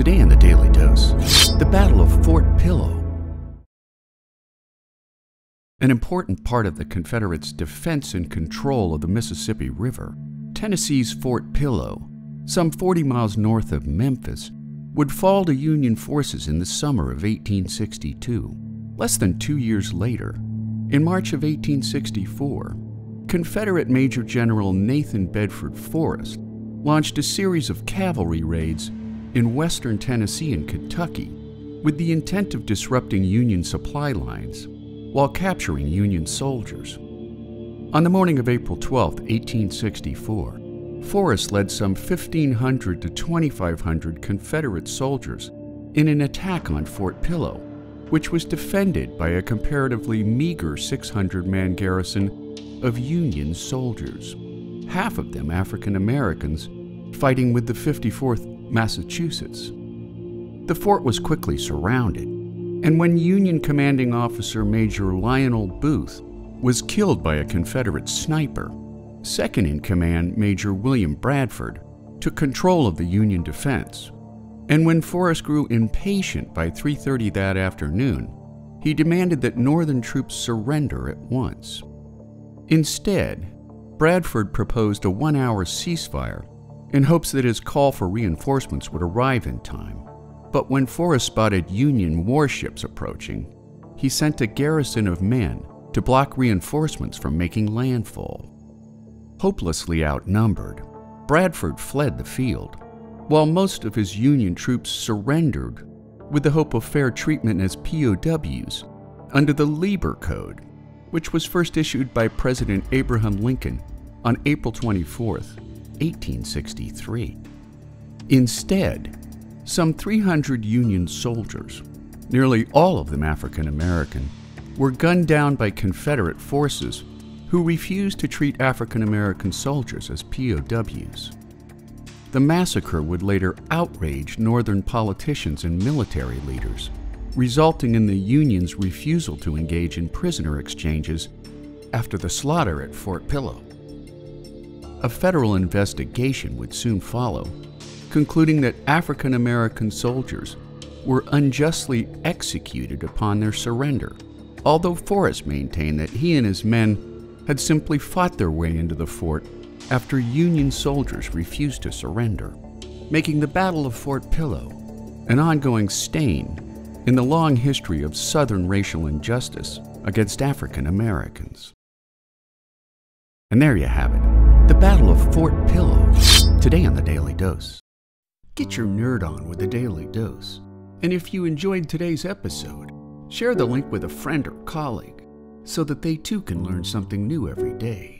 Today in the Daily Dose, the Battle of Fort Pillow. An important part of the Confederates' defense and control of the Mississippi River, Tennessee's Fort Pillow, some 40 miles north of Memphis, would fall to Union forces in the summer of 1862. Less than two years later, in March of 1864, Confederate Major General Nathan Bedford Forrest launched a series of cavalry raids in western Tennessee and Kentucky with the intent of disrupting Union supply lines while capturing Union soldiers. On the morning of April 12, 1864, Forrest led some 1,500 to 2,500 Confederate soldiers in an attack on Fort Pillow, which was defended by a comparatively meager 600 man garrison of Union soldiers, half of them African Americans, fighting with the 54th Massachusetts. The fort was quickly surrounded, and when Union commanding officer Major Lionel Booth was killed by a Confederate sniper, second in command Major William Bradford took control of the Union defense. And when Forrest grew impatient by 3:30 that afternoon, he demanded that Northern troops surrender at once. Instead, Bradford proposed a 1-hour ceasefire in hopes that his call for reinforcements would arrive in time. But when Forrest spotted Union warships approaching, he sent a garrison of men to block reinforcements from making landfall. Hopelessly outnumbered, Bradford fled the field, while most of his Union troops surrendered with the hope of fair treatment as POWs under the Lieber Code, which was first issued by President Abraham Lincoln on April 24, 1863. Instead, some 300 Union soldiers, nearly all of them African American, were gunned down by Confederate forces who refused to treat African American soldiers as POWs. The massacre would later outrage Northern politicians and military leaders, resulting in the Union's refusal to engage in prisoner exchanges after the slaughter at Fort Pillow. A federal investigation would soon follow, concluding that African American soldiers were unjustly executed upon their surrender, although Forrest maintained that he and his men had simply fought their way into the fort after Union soldiers refused to surrender, making the Battle of Fort Pillow an ongoing stain in the long history of Southern racial injustice against African Americans. And there you have it, the Battle of Fort Pillow, today on the Daily Dose. Get your nerd on with the Daily Dose. And if you enjoyed today's episode, share the link with a friend or colleague so that they too can learn something new every day.